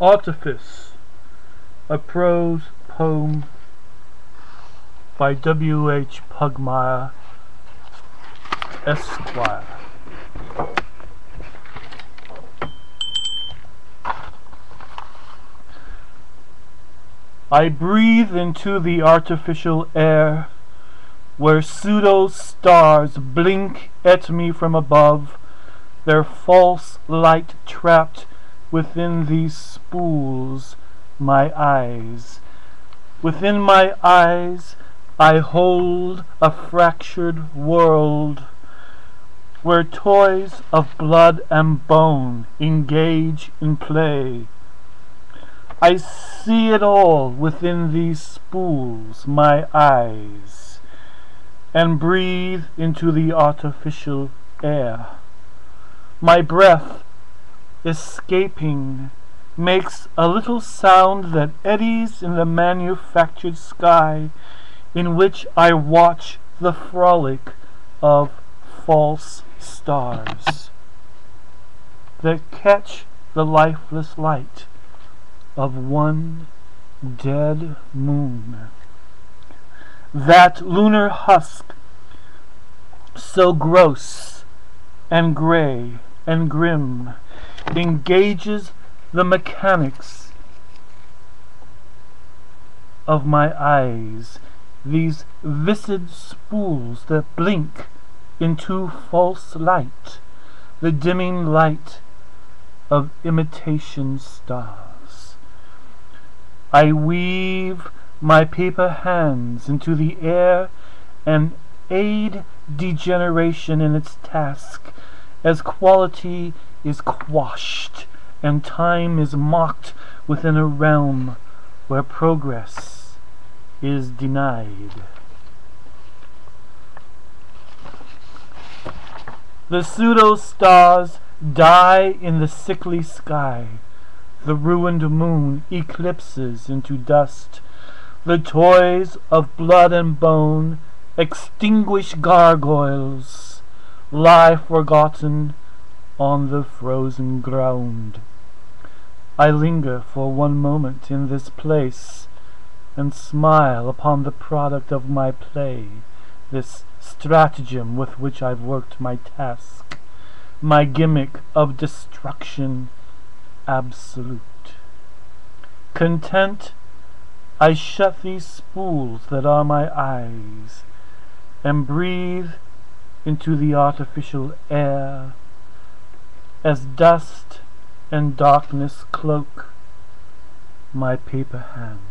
Artifice, a prose poem by W. H. Pugmire, Esquire. I breathe into the artificial air where pseudo stars blink at me from above, their false light trapped Within these spools my eyes. Within my eyes I hold a fractured world Where toys of blood and bone engage in play. I see it all within these spools, my eyes, And breathe into the artificial air. My breath escaping makes a little sound that eddies in the manufactured sky in which I watch the frolic of false stars that catch the lifeless light of one dead moon. That lunar husk so gross and gray and grim engages the mechanics of my eyes, these viscid spools that blink into false light, the dimming light of imitation stars. I weave my paper hands into the air and aid degeneration in its task as quality is quashed and time is mocked within a realm where progress is denied. The pseudo stars die in the sickly sky. The ruined moon eclipses into dust. The toys of blood and bone, extinguish gargoyles, lie forgotten on the frozen ground. I linger for one moment in this place and smile upon the product of my play, this stratagem with which I've worked my task, my gimmick of destruction absolute. Content, I shut these spools that are my eyes and breathe into the artificial air as dust and darkness cloak my paper hand.